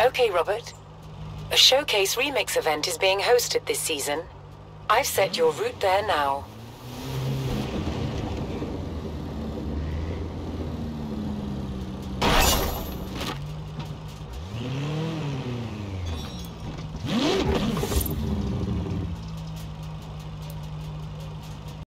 Okay, Robert. A showcase remix event is being hosted this season. I've set your route there now.